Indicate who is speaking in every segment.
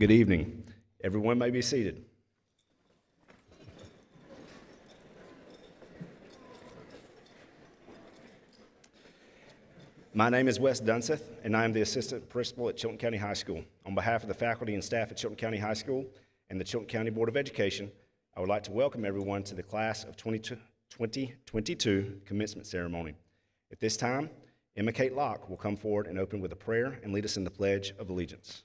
Speaker 1: Good evening. Everyone may be seated. My name is Wes Dunseth, and I am the assistant principal at Chilton County High School. On behalf of the faculty and staff at Chilton County High School and the Chilton County Board of Education, I would like to welcome everyone to the class of 2022 commencement ceremony. At this time, Emma Kate Locke will come forward and open with a prayer and lead us in the Pledge of Allegiance.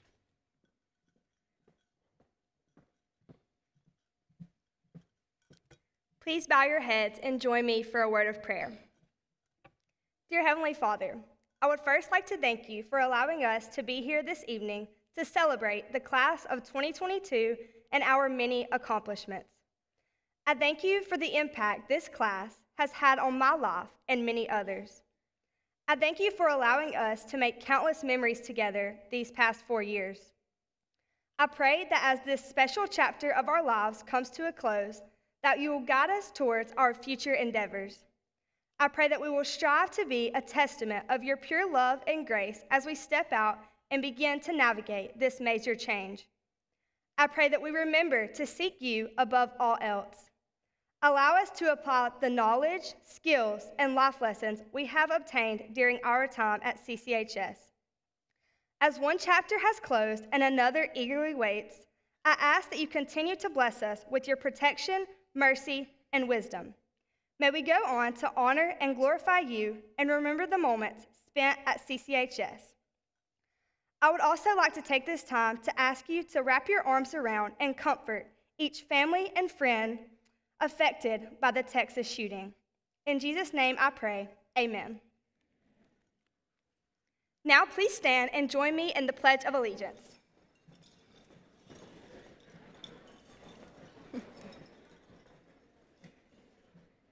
Speaker 2: Please bow your heads and join me for a word of prayer. Dear Heavenly Father, I would first like to thank you for allowing us to be here this evening to celebrate the class of 2022 and our many accomplishments. I thank you for the impact this class has had on my life and many others. I thank you for allowing us to make countless memories together these past four years. I pray that as this special chapter of our lives comes to a close, that you will guide us towards our future endeavors. I pray that we will strive to be a testament of your pure love and grace as we step out and begin to navigate this major change. I pray that we remember to seek you above all else. Allow us to apply the knowledge, skills, and life lessons we have obtained during our time at CCHS. As one chapter has closed and another eagerly waits, I ask that you continue to bless us with your protection, mercy, and wisdom. May we go on to honor and glorify you and remember the moments spent at CCHS. I would also like to take this time to ask you to wrap your arms around and comfort each family and friend affected by the Texas shooting. In Jesus' name I pray, amen. Now please stand and join me in the Pledge of Allegiance.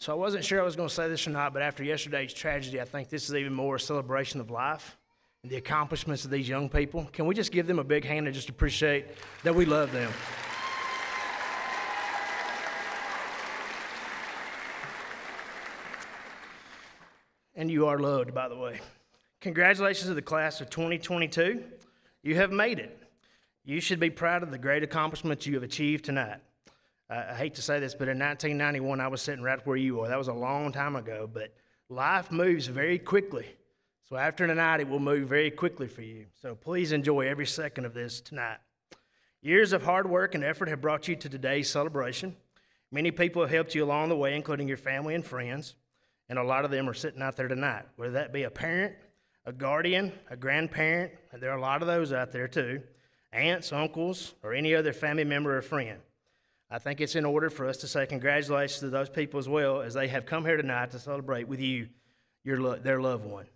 Speaker 3: So I wasn't sure I was going to say this or not, but after yesterday's tragedy, I think this is even more a celebration of life and the accomplishments of these young people. Can we just give them a big hand and just appreciate that we love them? And you are loved, by the way. Congratulations to the class of 2022. You have made it. You should be proud of the great accomplishments you have achieved tonight. I hate to say this, but in 1991, I was sitting right where you are. That was a long time ago, but life moves very quickly. So after tonight, it will move very quickly for you. So please enjoy every second of this tonight. Years of hard work and effort have brought you to today's celebration. Many people have helped you along the way, including your family and friends, and a lot of them are sitting out there tonight, whether that be a parent, a guardian, a grandparent, and there are a lot of those out there too, aunts, uncles, or any other family member or friend. I think it's in order for us to say congratulations to those people as well as they have come here tonight to celebrate with you your lo- their loved one.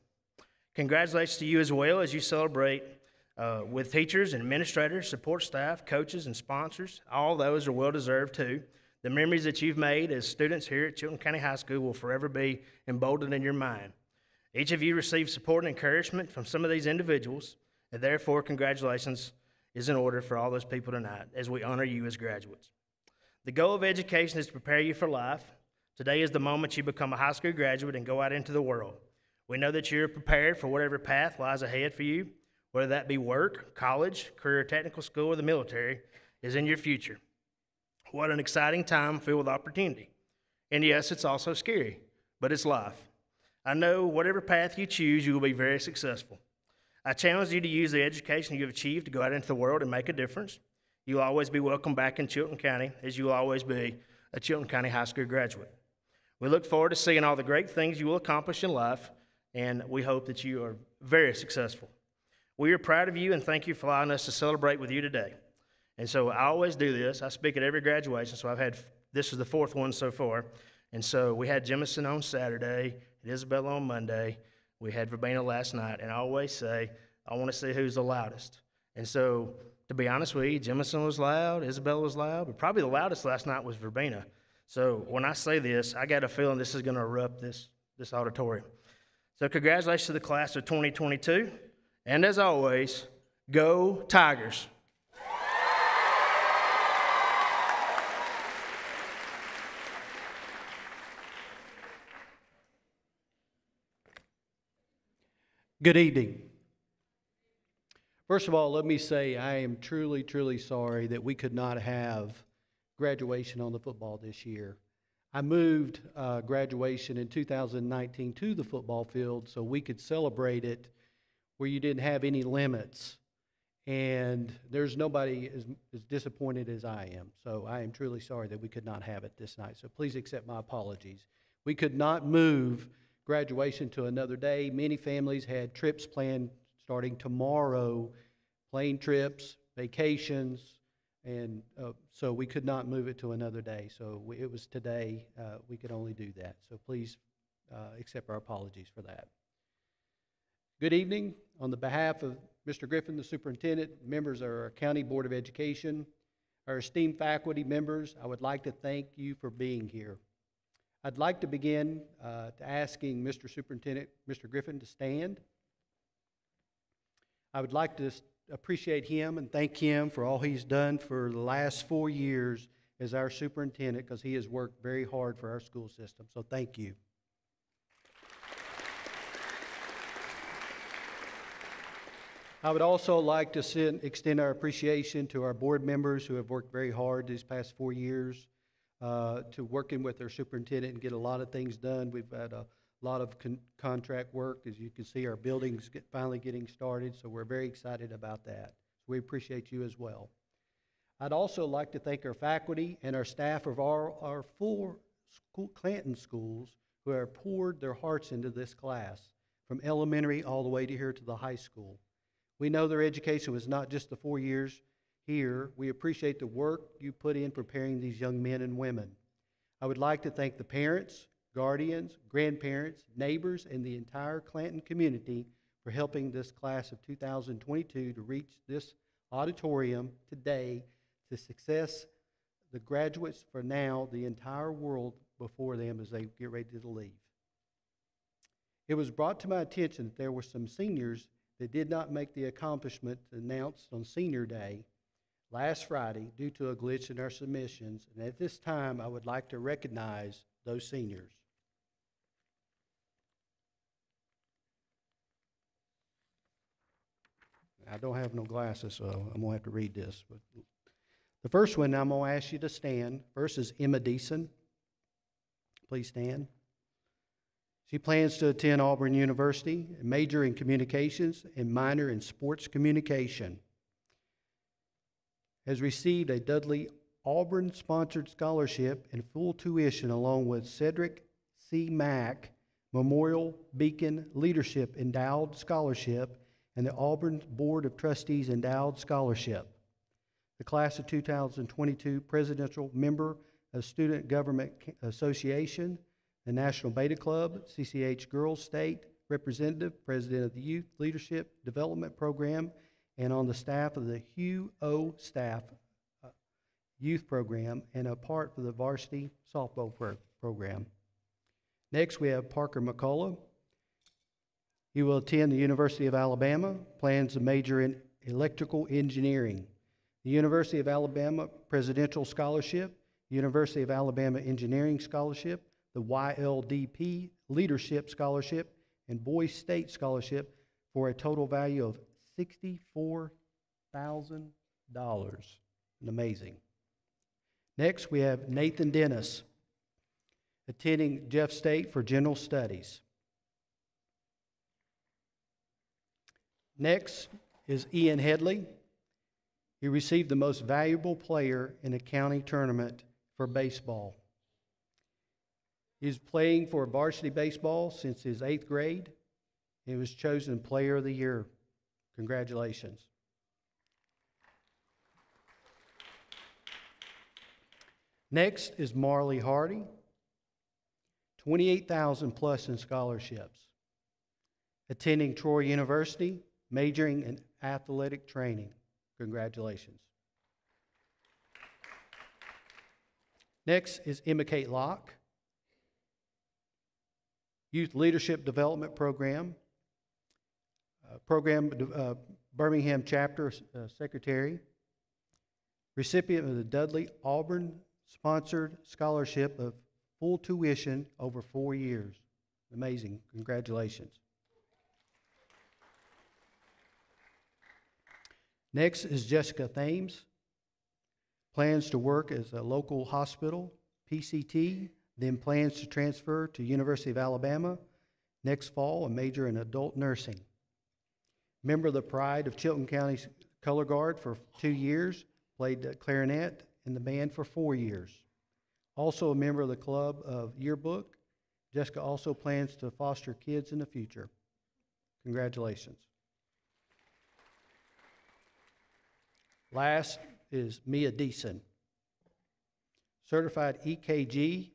Speaker 3: Congratulations to you as well as you celebrate uh, with teachers and administrators, support staff, coaches, and sponsors. All those are well deserved too. The memories that you've made as students here at Chilton County High School will forever be emboldened in your mind. Each of you received support and encouragement from some of these individuals, and therefore, congratulations is in order for all those people tonight as we honor you as graduates. The goal of education is to prepare you for life. Today is the moment you become a high school graduate and go out into the world. We know that you're prepared for whatever path lies ahead for you, whether that be work, college, career technical school, or the military, is in your future. What an exciting time filled with opportunity. And yes, it's also scary, but it's life. I know whatever path you choose, you will be very successful. I challenge you to use the education you've achieved to go out into the world and make a difference. You'll always be welcome back in Chilton County, as you'll always be a Chilton County High School graduate. We look forward to seeing all the great things you will accomplish in life, and we hope that you are very successful. We are proud of you and thank you for allowing us to celebrate with you today. And so I always do this. I speak at every graduation, so I've had this is the fourth one so far. And so we had Jemison on Saturday, Isabella on Monday. We had Verbena last night, and I always say, I want to see who's the loudest. And so To be honest with you, Jemison was loud, Isabella was loud, but probably the loudest last night was Verbena. So when I say this, I got a feeling this is going to erupt this, this auditorium. So congratulations to the class of 2022. And as always, go Tigers.
Speaker 4: Good evening. First of all, let me say I am truly, truly sorry that we could not have graduation on the football this year. I moved uh, graduation in 2019 to the football field so we could celebrate it where you didn't have any limits. And there's nobody as, as disappointed as I am. So I am truly sorry that we could not have it this night. So please accept my apologies. We could not move graduation to another day. Many families had trips planned starting tomorrow, plane trips, vacations, and uh, so we could not move it to another day. So we, it was today. Uh, we could only do that. So please uh, accept our apologies for that. Good evening. On the behalf of Mr. Griffin, the superintendent, members of our County Board of Education, our esteemed faculty members, I would like to thank you for being here. I'd like to begin uh, to asking Mr. Superintendent, Mr. Griffin, to stand. I would like to appreciate him and thank him for all he's done for the last four years as our superintendent because he has worked very hard for our school system. So thank you. I would also like to send, extend our appreciation to our board members who have worked very hard these past four years uh, to working with our superintendent and get a lot of things done. We've had a lot of con- contract work. As you can see, our building's get, finally getting started, so we're very excited about that. We appreciate you as well. I'd also like to thank our faculty and our staff of our, our four school, Clanton schools who have poured their hearts into this class, from elementary all the way to here to the high school. We know their education was not just the four years here. We appreciate the work you put in preparing these young men and women. I would like to thank the parents, guardians, grandparents, neighbors, and the entire Clanton community for helping this class of 2022 to reach this auditorium today to success the graduates for now, the entire world before them as they get ready to leave. It was brought to my attention that there were some seniors that did not make the accomplishment announced on Senior Day last Friday due to a glitch in our submissions, and at this time, I would like to recognize those seniors. I don't have no glasses, so I'm gonna have to read this. But the first one, I'm gonna ask you to stand. First is Emma Deason. Please stand. She plans to attend Auburn University, major in communications and minor in sports communication. Has received a Dudley Auburn sponsored scholarship and full tuition along with Cedric C. Mack Memorial Beacon Leadership Endowed Scholarship and the Auburn Board of Trustees Endowed Scholarship. The class of 2022 presidential member of Student Government Association, the National Beta Club, CCH Girls State Representative, President of the Youth Leadership Development Program, and on the staff of the Hugh O. Staff uh, Youth Program, and a part for the varsity softball pro- program. Next, we have Parker McCullough. He will attend the University of Alabama, plans to major in electrical engineering. The University of Alabama Presidential Scholarship, University of Alabama Engineering Scholarship, the YLDP Leadership Scholarship, and Boys State Scholarship for a total value of $64,000. Amazing. Next, we have Nathan Dennis attending Jeff State for General Studies. Next is Ian Headley. He received the most valuable player in a county tournament for baseball. He's playing for varsity baseball since his eighth grade. He was chosen Player of the Year. Congratulations. Next is Marley Hardy, 28,000 plus in scholarships. Attending Troy University, majoring in athletic training. Congratulations. Next is Emma Kate Locke, Youth Leadership Development Program, uh, Program uh, Birmingham Chapter uh, Secretary, recipient of the Dudley Auburn sponsored scholarship of full tuition over four years. Amazing. Congratulations. Next is Jessica Thames. Plans to work as a local hospital, PCT, then plans to transfer to University of Alabama next fall and major in adult nursing. Member of the Pride of Chilton County Color Guard for two years, played clarinet in the band for four years. Also a member of the Club of Yearbook, Jessica also plans to foster kids in the future. Congratulations. Last is Mia Deason, certified EKG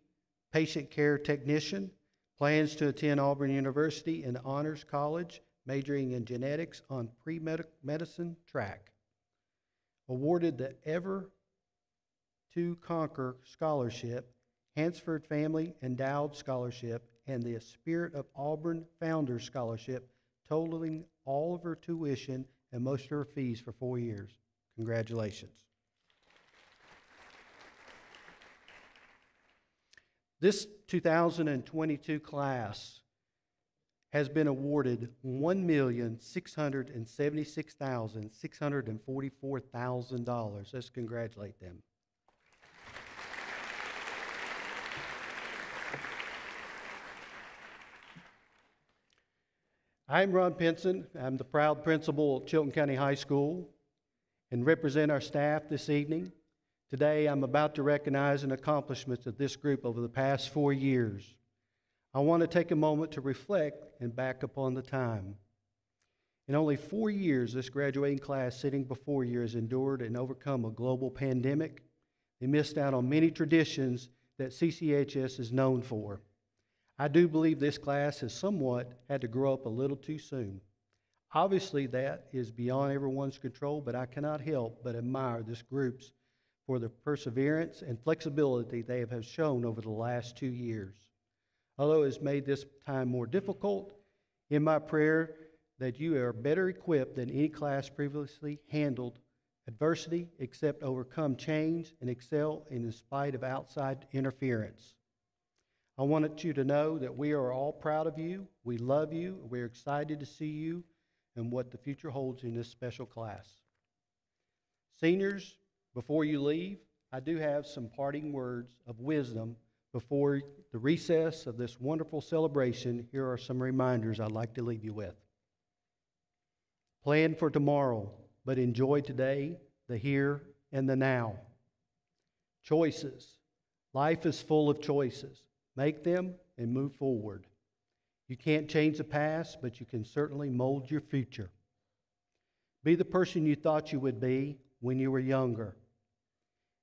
Speaker 4: patient care technician, plans to attend Auburn University in Honors College, majoring in genetics on pre-medicine track. Awarded the Ever to Conquer Scholarship, Hansford Family Endowed Scholarship, and the Spirit of Auburn Founders Scholarship, totaling all of her tuition and most of her fees for four years. Congratulations. This 2022 class has been awarded $1,676,644,000. Let's congratulate them. I'm Ron Pinson. I'm the proud principal at Chilton County High School and represent our staff this evening. Today, I'm about to recognize an accomplishments of this group over the past four years. I want to take a moment to reflect and back upon the time. In only four years, this graduating class sitting before you has endured and overcome a global pandemic. They missed out on many traditions that CCHS is known for. I do believe this class has somewhat had to grow up a little too soon. Obviously, that is beyond everyone's control, but I cannot help but admire this group's for the perseverance and flexibility they have shown over the last two years. Although it has made this time more difficult, in my prayer that you are better equipped than any class previously handled adversity, except overcome change and excel in spite of outside interference. I wanted you to know that we are all proud of you. We love you. We're excited to see you and what the future holds in this special class. Seniors, before you leave, I do have some parting words of wisdom before the recess of this wonderful celebration. Here are some reminders I'd like to leave you with. Plan for tomorrow, but enjoy today, the here and the now. Choices. Life is full of choices. Make them and move forward. You can't change the past, but you can certainly mold your future. Be the person you thought you would be when you were younger.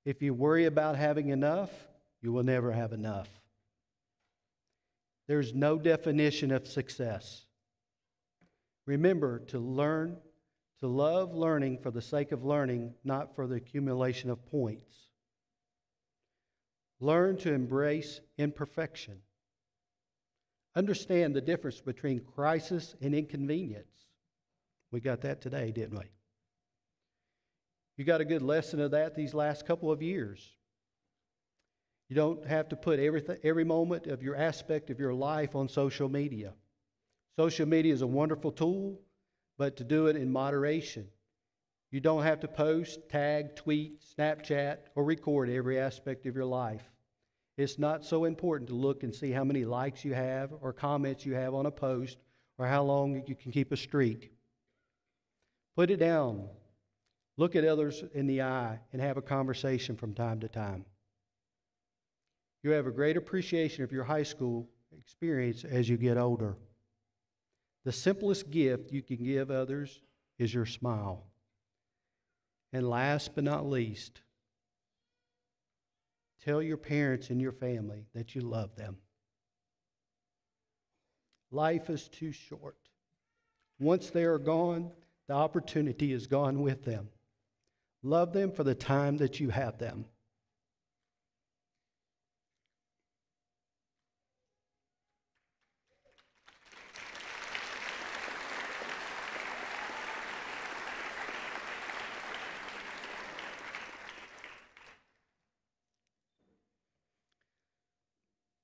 Speaker 4: If you worry about having enough, you will never have enough. There's no definition of success. Remember to learn, to love learning for the sake of learning, not for the accumulation of points. Learn to embrace imperfection. Understand the difference between crisis and inconvenience. We got that today, didn't we? You got a good lesson of that these last couple of years. You don't have to put everything, every moment of your aspect of your life on social media. Social media is a wonderful tool, but to do it in moderation. You don't have to post, tag, tweet, Snapchat, or record every aspect of your life. It's not so important to look and see how many likes you have or comments you have on a post or how long you can keep a streak. Put it down. Look at others in the eye and have a conversation from time to time. You have a great appreciation of your high school experience as you get older. The simplest gift you can give others is your smile. And last but not least, tell your parents and your family that you love them. Life is too short. Once they are gone, the opportunity is gone with them. Love them for the time that you have them.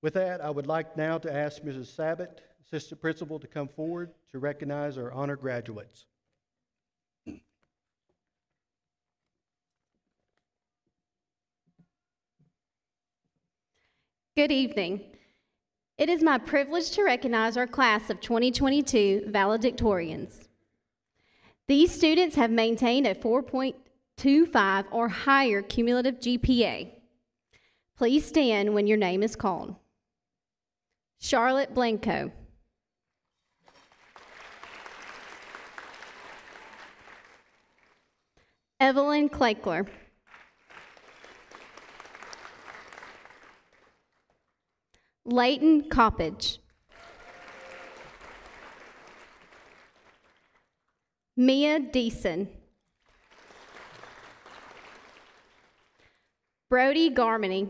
Speaker 4: With that, I would like now to ask Mrs. Sabat, Assistant Principal, to come forward to recognize our honor graduates.
Speaker 5: Good evening. It is my privilege to recognize our class of 2022 valedictorians. These students have maintained a 4.25 or higher cumulative GPA. Please stand when your name is called. Charlotte Blanco. Evelyn Cleckler. Leighton Coppage. Mia Deason. Brody Garmany.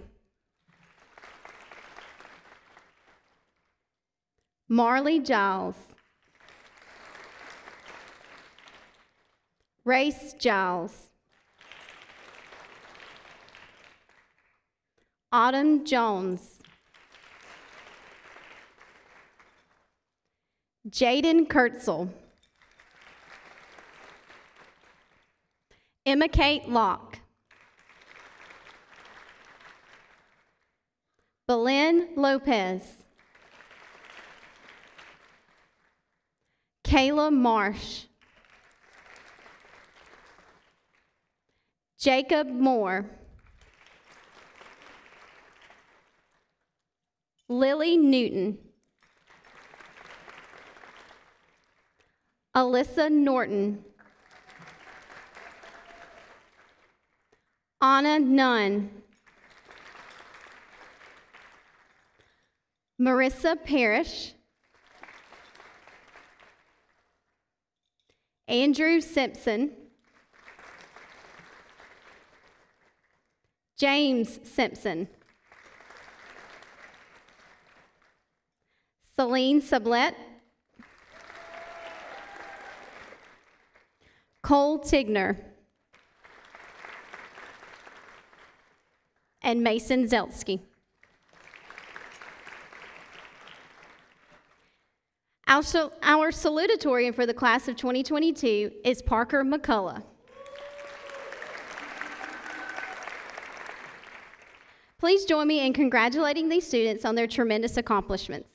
Speaker 5: Marley Giles. Race Giles. Autumn Jones. Jaden Kurtzel. Emma Kate Locke. Belen Lopez. Kayla Marsh. Jacob Moore. Lily Newton. Alyssa Norton. Anna Nunn. Marissa Parrish. Andrew Simpson. James Simpson. Celine Sublette. Cole Tigner. And Mason Zeltsky. Our, our salutatorian for the class of 2022 is Parker McCullough. Please join me in congratulating these students on their tremendous accomplishments.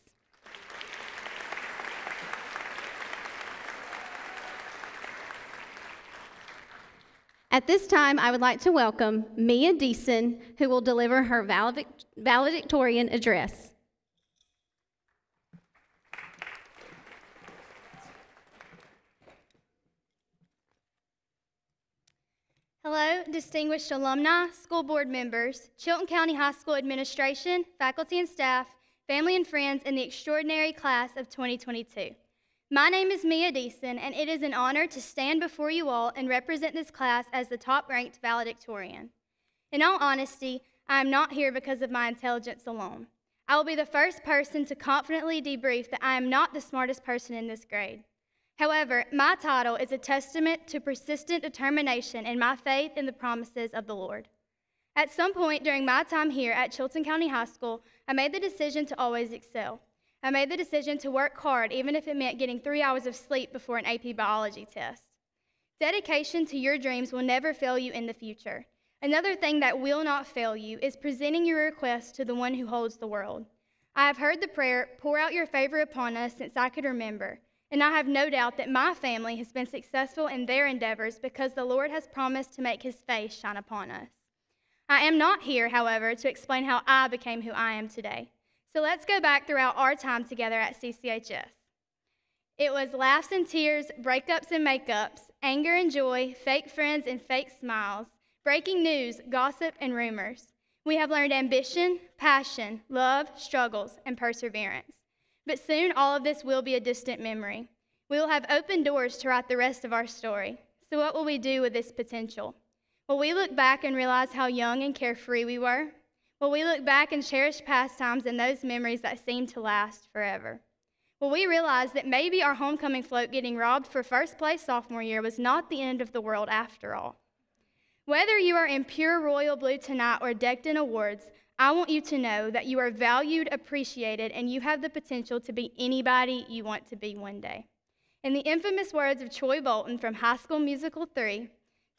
Speaker 5: At this time, I would like to welcome Mia Deason, who will deliver her valedict- valedictorian address.
Speaker 6: Hello, distinguished alumni, school board members, Chilton County High School administration, faculty and staff, family and friends, and the extraordinary class of 2022. My name is Mia Deason, and it is an honor to stand before you all and represent this class as the top ranked valedictorian. In all honesty, I am not here because of my intelligence alone. I will be the first person to confidently debrief that I am not the smartest person in this grade. However, my title is a testament to persistent determination and my faith in the promises of the Lord. At some point during my time here at Chilton County High School, I made the decision to always excel. I made the decision to work hard, even if it meant getting three hours of sleep before an AP biology test. Dedication to your dreams will never fail you in the future. Another thing that will not fail you is presenting your request to the one who holds the world. I have heard the prayer, pour out your favor upon us since I could remember. And I have no doubt that my family has been successful in their endeavors because the Lord has promised to make his face shine upon us. I am not here, however, to explain how I became who I am today. So let's go back throughout our time together at CCHS. It was laughs and tears, breakups and makeups, anger and joy, fake friends and fake smiles, breaking news, gossip, and rumors. We have learned ambition, passion, love, struggles, and perseverance. But soon all of this will be a distant memory. We will have open doors to write the rest of our story. So, what will we do with this potential? Will we look back and realize how young and carefree we were? Will we look back and cherish past times and those memories that seem to last forever? Will we realize that maybe our homecoming float getting robbed for first place sophomore year was not the end of the world after all? Whether you are in pure royal blue tonight or decked in awards, I want you to know that you are valued, appreciated, and you have the potential to be anybody you want to be one day. In the infamous words of Troy Bolton from High School Musical 3,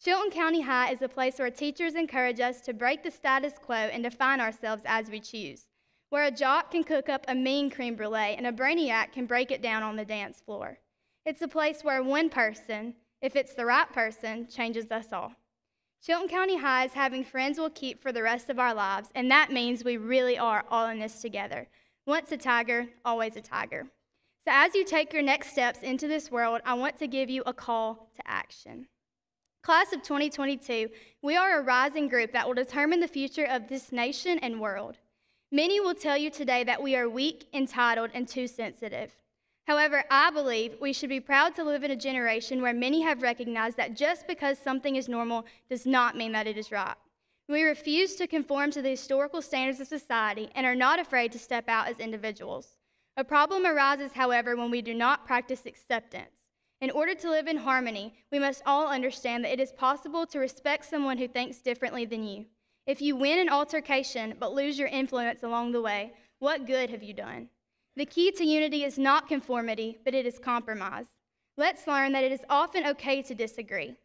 Speaker 6: Chilton County High is a place where teachers encourage us to break the status quo and define ourselves as we choose, where a jock can cook up a mean creme brulee and a brainiac can break it down on the dance floor. It's a place where one person, if it's the right person, changes us all. Chilton County High is having friends we'll keep for the rest of our lives, and that means we really are all in this together. Once a tiger, always a tiger. So, as you take your next steps into this world, I want to give you a call to action. Class of 2022, we are a rising group that will determine the future of this nation and world. Many will tell you today that we are weak, entitled, and too sensitive. However, I believe we should be proud to live in a generation where many have recognized that just because something is normal does not mean that it is right. We refuse to conform to the historical standards of society and are not afraid to step out as individuals. A problem arises, however, when we do not practice acceptance. In order to live in harmony, we must all understand that it is possible to respect someone who thinks differently than you. If you win an altercation but lose your influence along the way, what good have you done? The key to unity is not conformity, but it is compromise. Let's learn that it is often okay to disagree.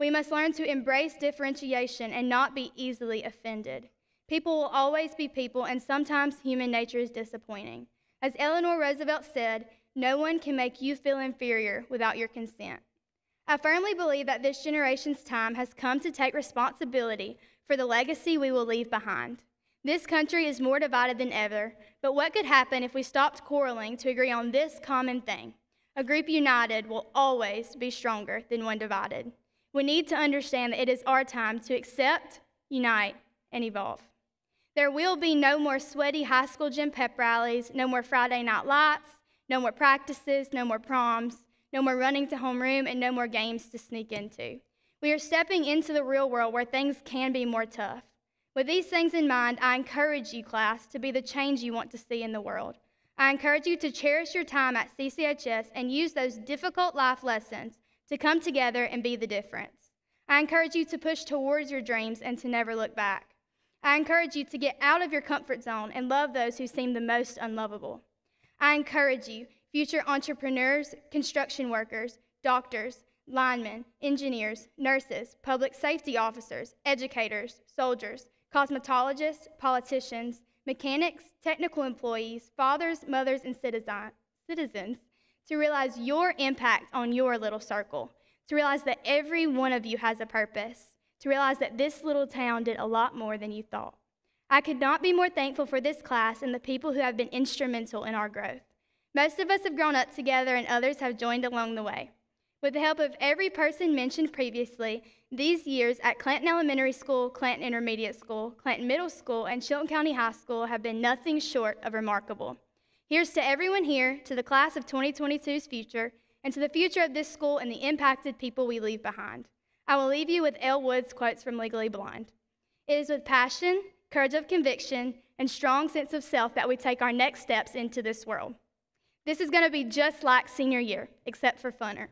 Speaker 6: We must learn to embrace differentiation and not be easily offended. People will always be people, and sometimes human nature is disappointing. As Eleanor Roosevelt said, no one can make you feel inferior without your consent. I firmly believe that this generation's time has come to take responsibility for the legacy we will leave behind. This country is more divided than ever, but what could happen if we stopped quarreling to agree on this common thing? A group united will always be stronger than one divided. We need to understand that it is our time to accept, unite, and evolve. There will be no more sweaty high school gym pep rallies, no more Friday night lights, no more practices, no more proms, no more running to homeroom, and no more games to sneak into. We are stepping into the real world where things can be more tough. With these things in mind, I encourage you, class, to be the change you want to see in the world. I encourage you to cherish your time at CCHS and use those difficult life lessons to come together and be the difference. I encourage you to push towards your dreams and to never look back. I encourage you to get out of your comfort zone and love those who seem the most unlovable. I encourage you, future entrepreneurs, construction workers, doctors, linemen, engineers, nurses, public safety officers, educators, soldiers, cosmetologists, politicians, mechanics, technical employees, fathers, mothers, and citizens to realize your impact on your little circle, to realize that every one of you has a purpose, to realize that this little town did a lot more than you thought. I could not be more thankful for this class and the people who have been instrumental in our growth. Most of us have grown up together and others have joined along the way. With the help of every person mentioned previously, these years at Clanton Elementary School, Clanton Intermediate School, Clanton Middle School, and Chilton County High School have been nothing short of remarkable. Here's to everyone here, to the class of 2022's future, and to the future of this school and the impacted people we leave behind. I will leave you with Elle Woods' quotes from Legally Blonde. It is with passion, courage of conviction, and strong sense of self that we take our next steps into this world. This is going to be just like senior year, except for funner.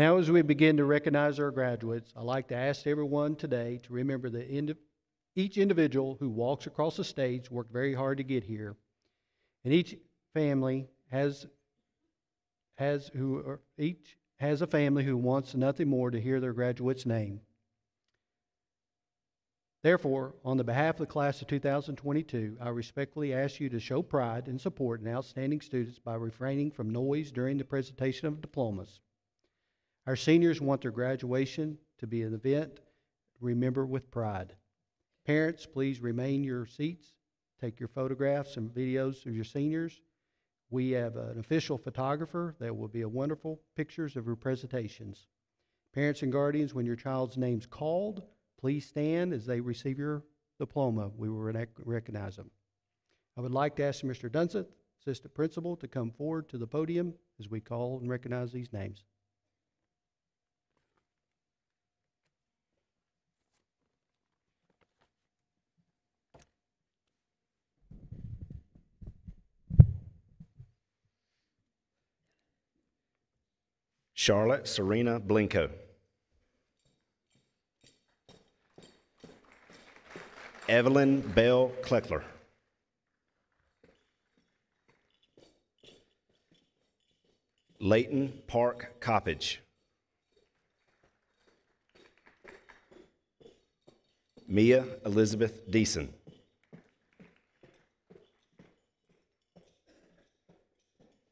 Speaker 4: Now, as we begin to recognize our graduates, I'd like to ask everyone today to remember that indi- each individual who walks across the stage worked very hard to get here, and each family has has who each has a family who wants nothing more to hear their graduate's name. Therefore, on the behalf of the class of 2022, I respectfully ask you to show pride and support in outstanding students by refraining from noise during the presentation of diplomas. Our seniors want their graduation to be an event remember with pride. Parents, please remain your seats. Take your photographs and videos of your seniors. We have an official photographer that will be a wonderful pictures of your presentations. Parents and guardians, when your child's name's called, please stand as they receive your diploma. We will rec- recognize them. I would like to ask Mr. Dunseth, Assistant Principal, to come forward to the podium as we call and recognize these names.
Speaker 1: Charlotte Serena Blinko. Evelyn Bell Cleckler. Leighton Park Coppage. Mia Elizabeth Deason.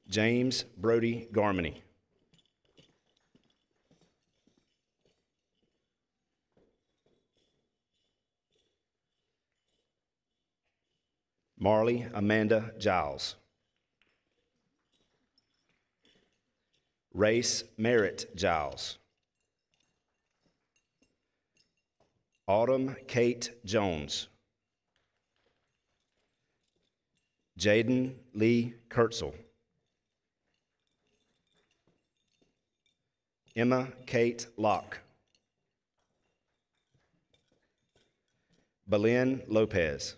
Speaker 1: James Brody Garmany. Marley Amanda Giles. Race Merritt Giles. Autumn Kate Jones. Jaden Lee Kurtzel. Emma Kate Locke. Belen Lopez.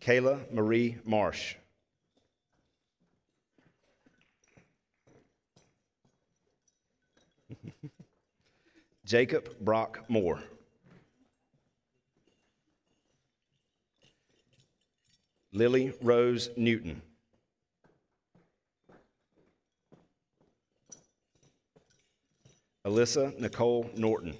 Speaker 1: Kayla Marie Marsh. Jacob Brock Moore. Lily Rose Newton. Alyssa Nicole Norton.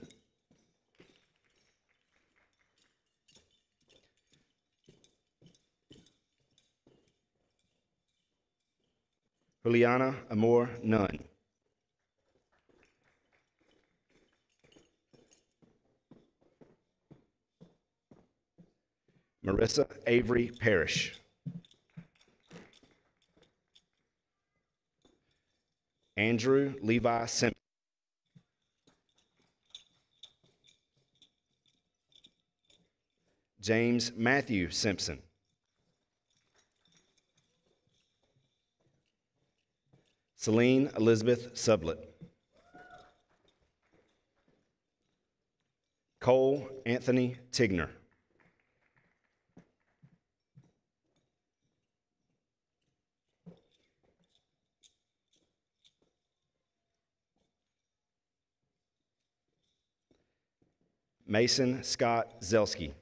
Speaker 1: Juliana Amor Nunn. Marissa Avery Parrish. Andrew Levi Simpson. James Matthew Simpson. Celine Elizabeth Sublett. Cole Anthony Tigner. Mason Scott Zelski.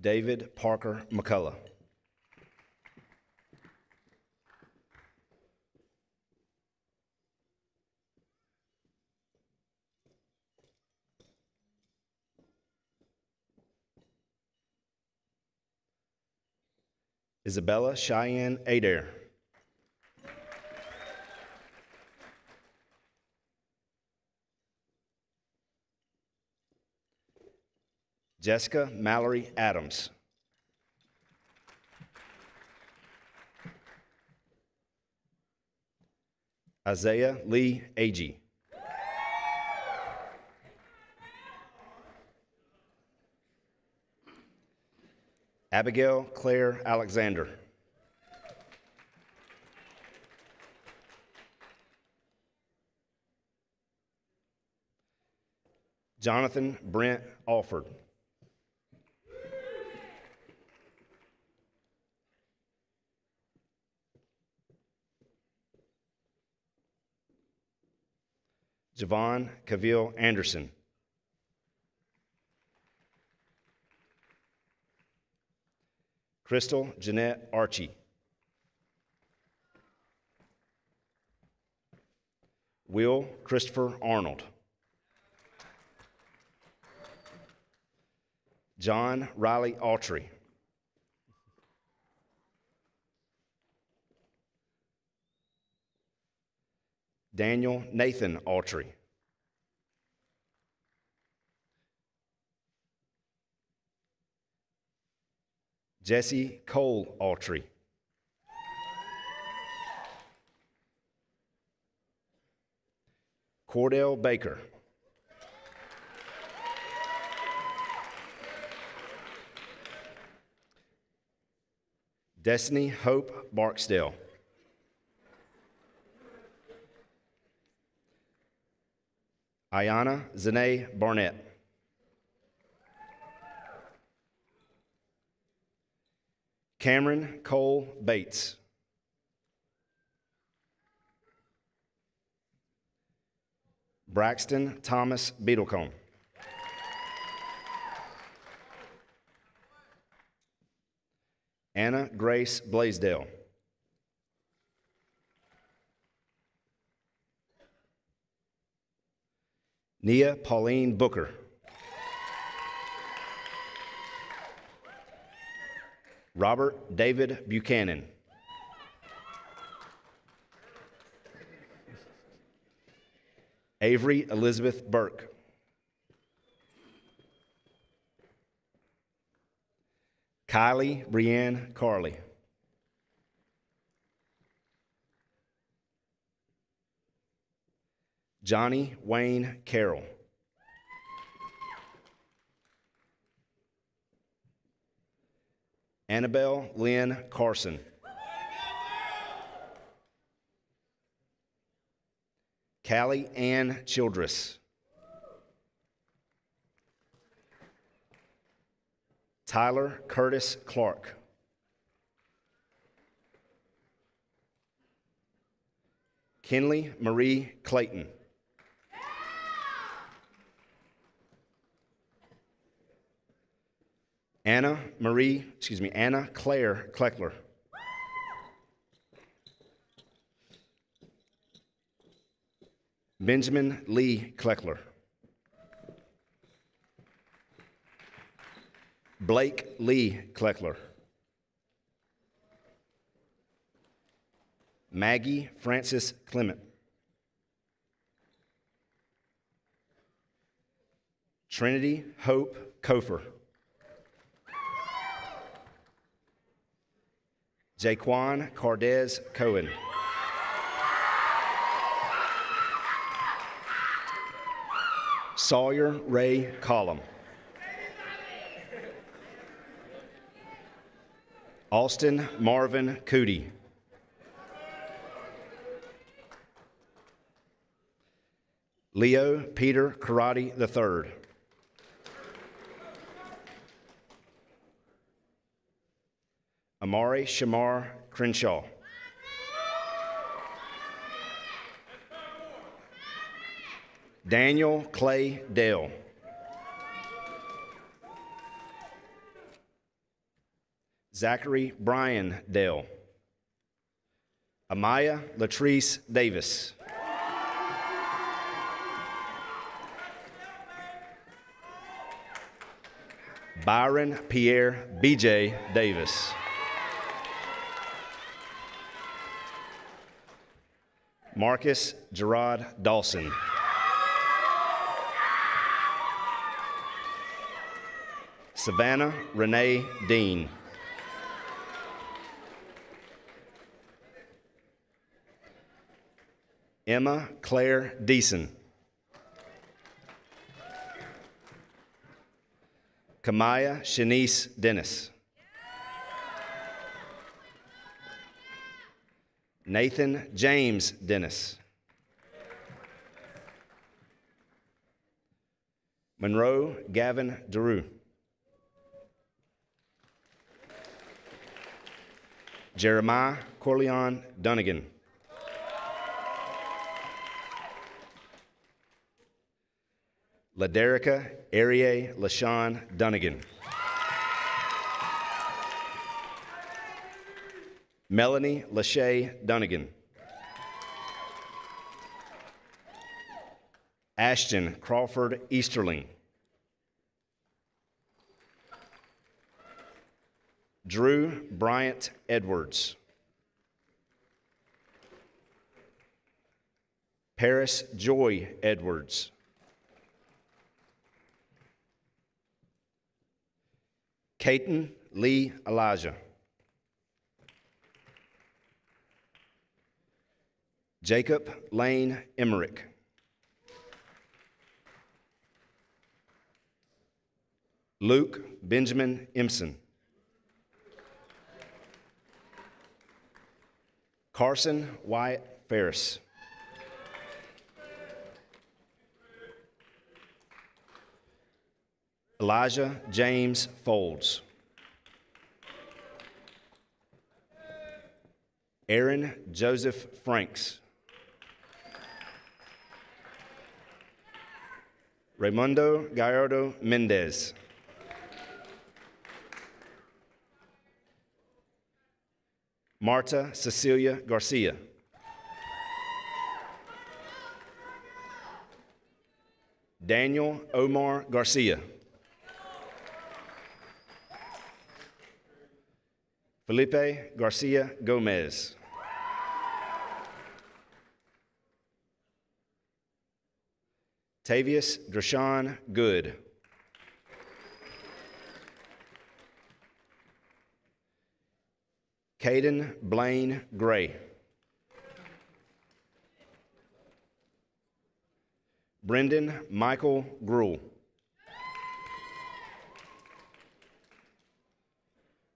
Speaker 1: David Parker McCullough. Isabella Cheyenne Adair. Jessica Mallory Adams. Isaiah Lee Agee. Abigail Claire Alexander. Jonathan Brent Alford. Javon Cavill Anderson. Crystal Jeanette Archie. Will Christopher Arnold. John Riley Autry. Daniel Nathan Autry. Jesse Cole Autry. Cordell Baker. Destiny Hope Barksdale. Ayana Zane Barnett. Cameron Cole Bates. Braxton Thomas Beetlecombe. Anna Grace Blaisdell. Nia Pauline Booker. Robert David Buchanan. Avery Elizabeth Burke. Kylie Brienne Carley. Johnny Wayne Carroll. Annabelle Lynn Carson. Callie Ann Childress. Tyler Curtis Clark. Kinley Marie Clayton. Anna Marie, excuse me, Anna Claire Cleckler. Benjamin Lee Cleckler. Blake Lee Cleckler. Maggie Francis Clement. Trinity Hope Cofer. Jaquan Cardez Cohen. Sawyer Ray Collum. Austin Marvin Cootie. Leo Peter Karate III. Amari Shamar Crenshaw. Daniel Clay Dale. Zachary Brian Dale. Amaya Latrice Davis. Byron Pierre BJ Davis. Marcus Gerard Dawson. Savannah Renee Dean. Emma Claire Deason. Kamaya Shanice Dennis. Nathan James Dennis. Monroe Gavin Daru. Jeremiah Corleon Dunnigan. Laderica Arie LaShawn Dunnigan. Melanie Lachey Dunnigan. Ashton Crawford Easterling. Drew Bryant Edwards. Paris Joy Edwards. Caton Lee Elijah. Jacob Lane Emmerich. Luke Benjamin Empson. Carson Wyatt Ferris. Elijah James Folds. Aaron Joseph Franks. Raimundo Gallardo Mendez. Marta Cecilia Garcia. Daniel Omar Garcia. Felipe Garcia Gomez. Tavius Drashawn Good. Caden Blaine Gray. Brendan Michael Gruhl.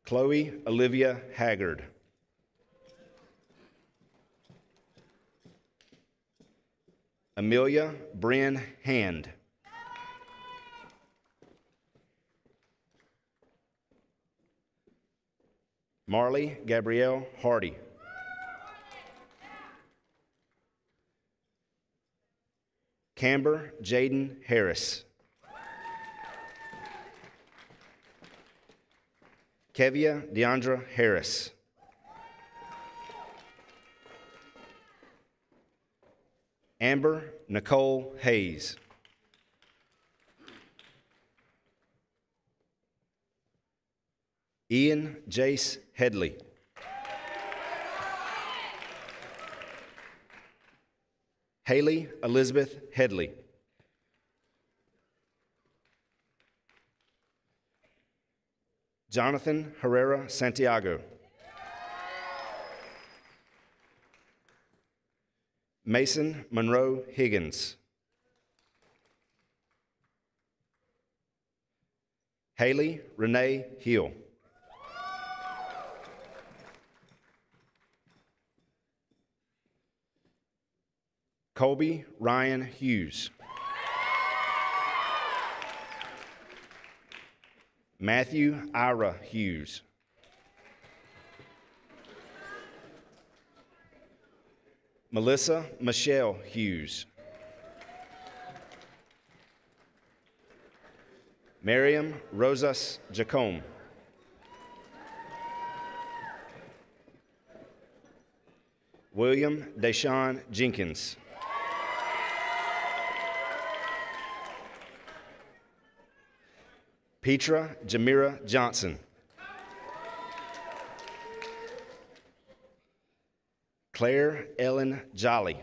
Speaker 1: Chloe Olivia Haggard. Amelia Bryn Hand. Marley Gabrielle Hardy. Camber Jaden Harris. Kevia Deandra Harris. Amber Nicole Hayes. Ian Jace Headley. Haley Elizabeth Headley. Jonathan Herrera Santiago. Mason Monroe Higgins. Haley Renee Hill. Colby Ryan Hughes. Matthew Ira Hughes. Melissa Michelle Hughes. Miriam Rosas Jacome. William Deshawn Jenkins. Petra Jamira Johnson. Claire Ellen Jolly.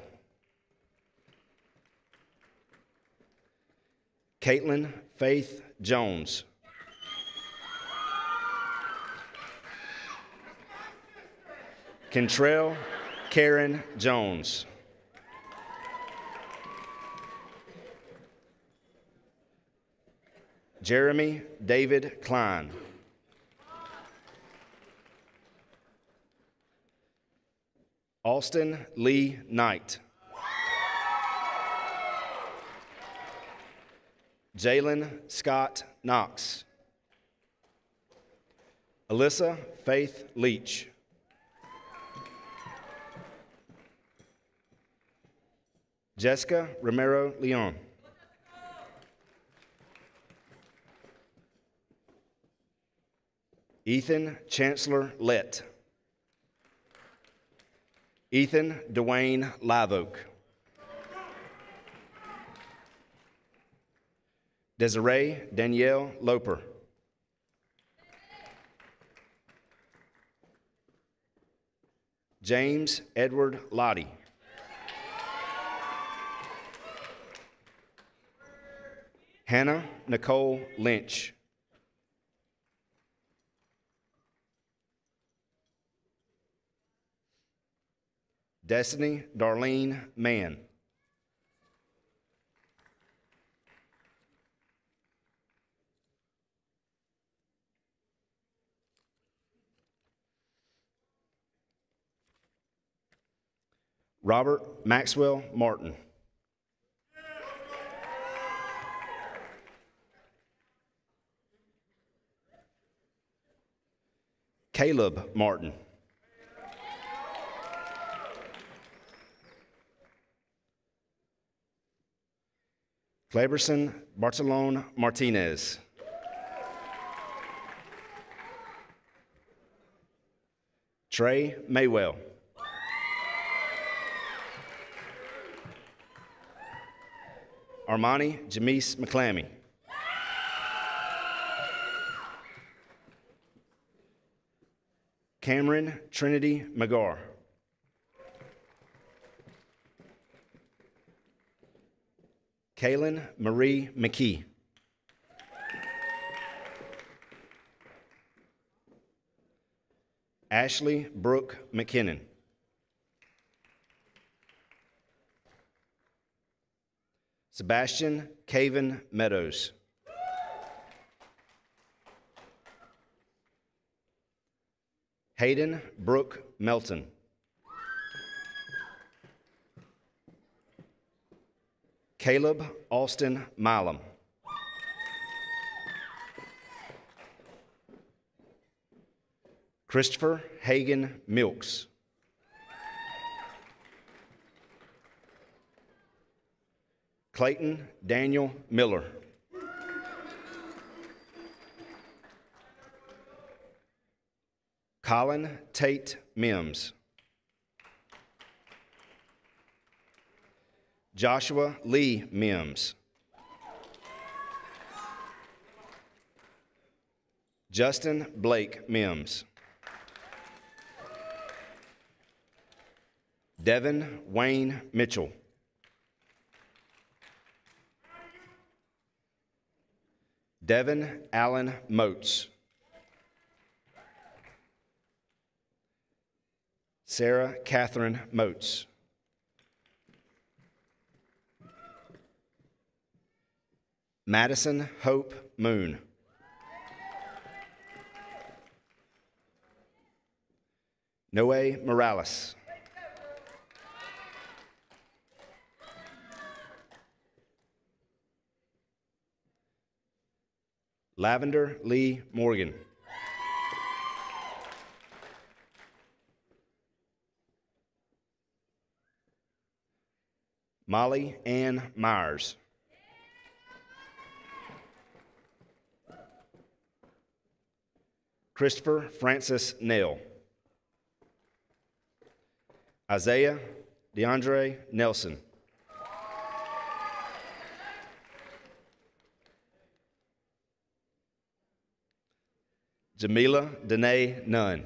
Speaker 1: Caitlin Faith Jones. Kentrell Karen Jones. Jeremy David Klein. Austin Lee Knight. Jalen Scott Knox. Alyssa Faith Leach. Jessica Romero Leon. Ethan Chancellor Lett. Ethan Dwayne Live Oak. Desiree Danielle Loper. James Edward Lottie. Hannah Nicole Lynch. Destiny Darlene Mann. Robert Maxwell Martin. Caleb Martin. Cleberson Bartolone Martinez. Trey Maywell. Armani Jamise McClammy. Cameron Trinity McGar. Kaylin Marie McKee. Ashley Brooke McKinnon. Sebastian Caven Meadows. Hayden Brooke Melton. Caleb Austin Milam. Christopher Hagan Milks. Clayton Daniel Miller. Colin Tate Mims. Joshua Lee Mims. Justin Blake Mims. Devin Wayne Mitchell. Devin Allen Moats. Sarah Catherine Moats. Madison Hope Moon. Noe Morales. Lavender Lee Morgan. Molly Ann Myers. Christopher Francis Nail. Isaiah DeAndre Nelson. Jamila Danae Nunn.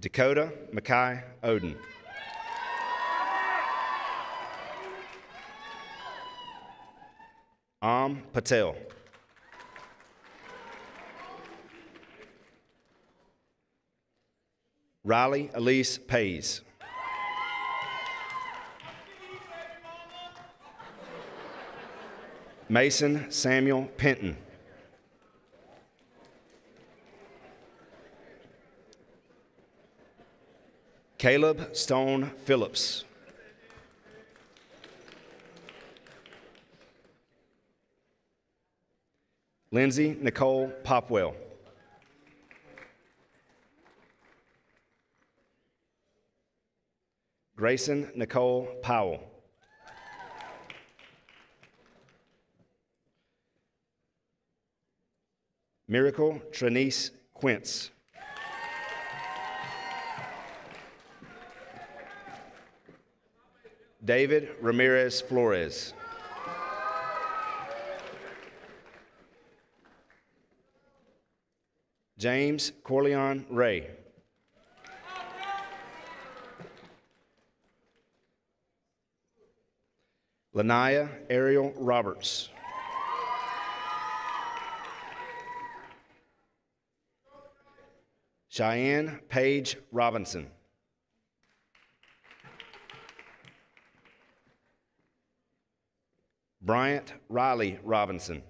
Speaker 1: Dakota Mackay Oden. Am Patel. Riley Elise Pays. Mason Samuel Penton. Caleb Stone Phillips. Lindsay Nicole Popwell. Grayson Nicole Powell. Miracle Trinice Quince. David Ramirez Flores. James Corleone Ray. Lanaya Ariel Roberts. Cheyenne Paige Robinson. Bryant Riley Robinson.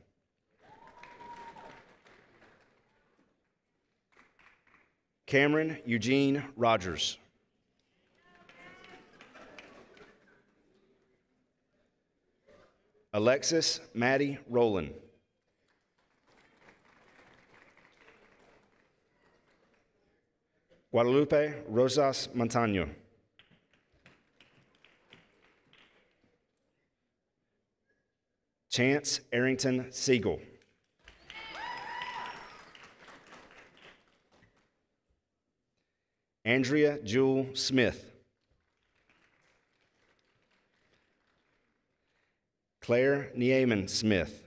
Speaker 1: Cameron Eugene Rogers. Alexis Maddie Rowland. Guadalupe Rosas Montaño. Chance Arrington Siegel. Andrea Jewel Smith. Claire Nieman Smith.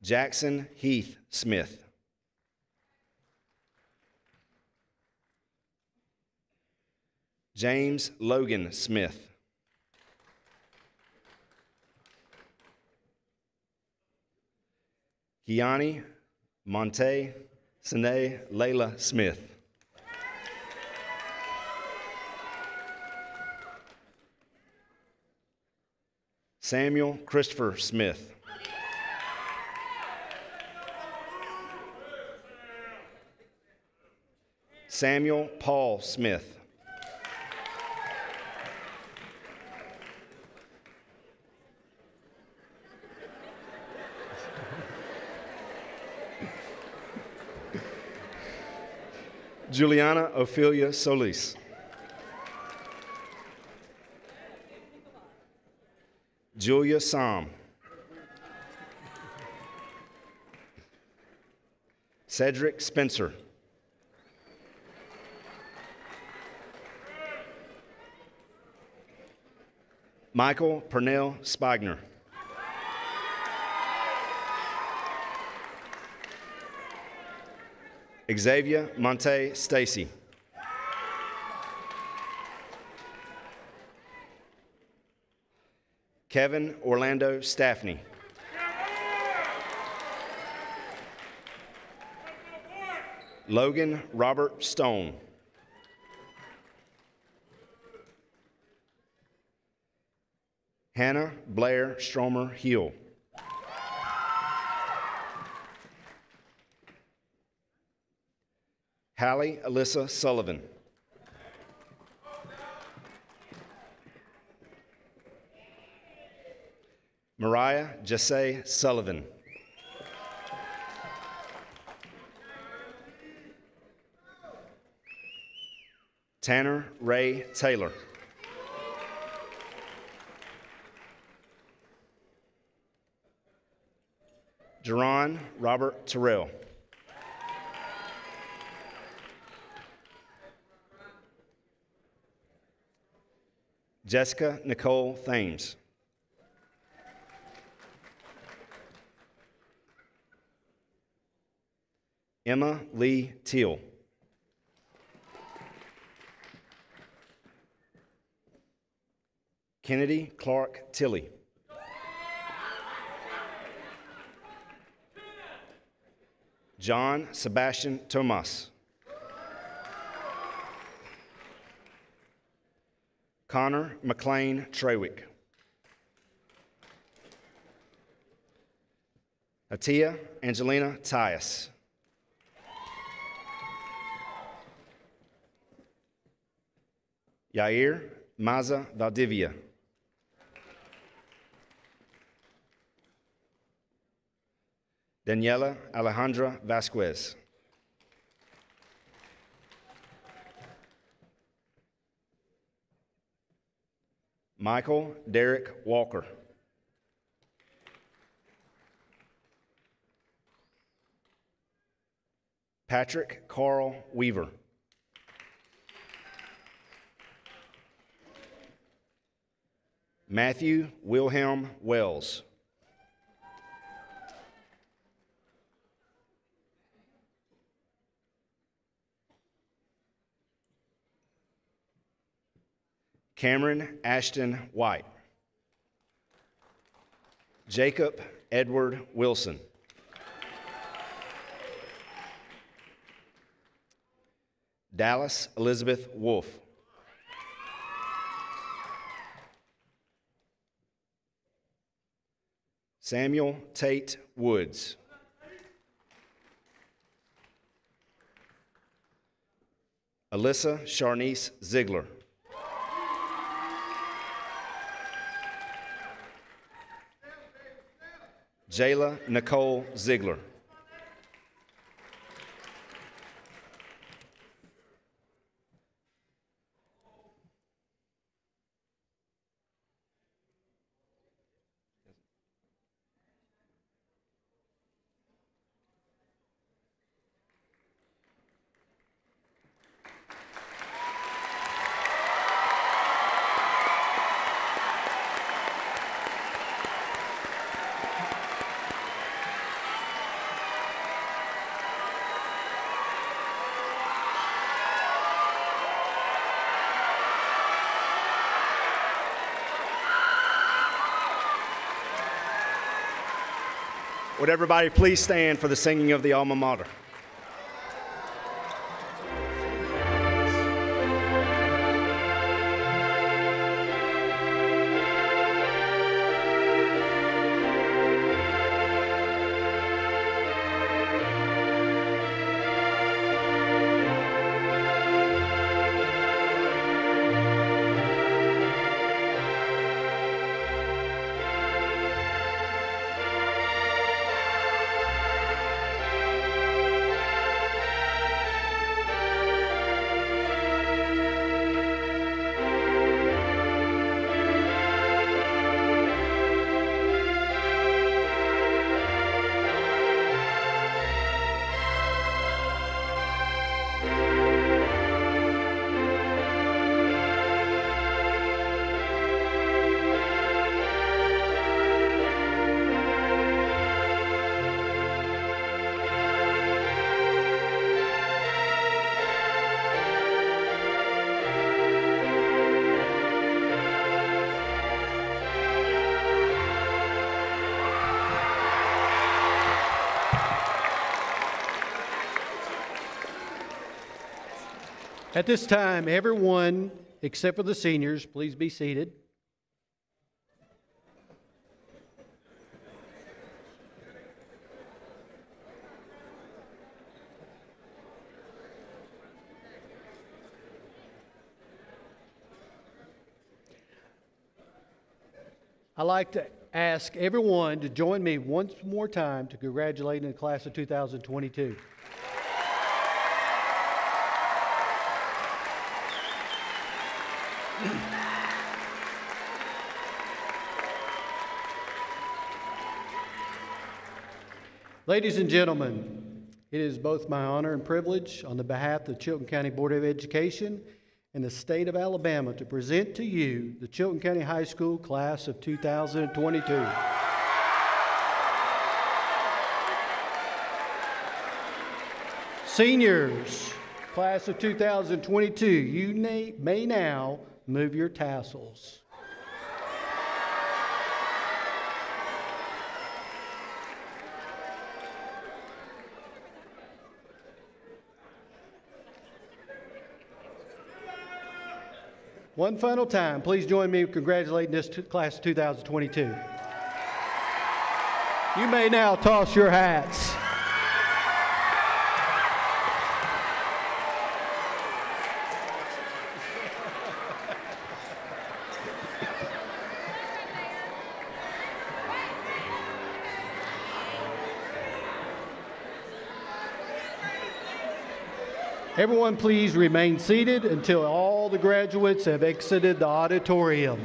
Speaker 1: Jackson Heath Smith. James Logan Smith. Kiani Monte Sine Layla Smith. Samuel Christopher Smith. Samuel Paul Smith. Juliana Ophelia Solis. Julia Som. Cedric Spencer. Michael Purnell Spigner. Xavier Monte Stacy. Kevin Orlando Staffney. Logan Robert Stone. Hannah Blair Stromer Hill. Hallie Alyssa Sullivan. Mariah Jesse Sullivan. Tanner Ray Taylor. Jerron Robert Terrell. Jessica Nicole Thames. Emma Lee Teal. Kennedy Clark Tilley. John Sebastian Tomas. Connor McLean Trewick. Atia Angelina Tyus. Yair Maza Valdivia. Daniela Alejandra Vasquez. Michael Derek Walker. Patrick Carl Weaver. Matthew Wilhelm Wells. Cameron Ashton White. Jacob Edward Wilson. Dallas Elizabeth Wolf. Samuel Tate Woods. Alyssa Charnice Ziegler. Jayla Nicole Ziegler. Everybody please stand for the singing of the alma mater?
Speaker 4: At this time, everyone except for the seniors, please be seated. I'd like to ask everyone to join me once more time to congratulate the class of 2022. Ladies and gentlemen, it is both my honor and privilege on the behalf of the Chilton County Board of Education and the state of Alabama to present to you the Chilton County High School class of 2022. Seniors, class of 2022, you may, may now move your tassels. One final time, please join me in congratulating this class of 2022. You may now toss your hats. Everyone, please remain seated until all the graduates have exited the auditorium.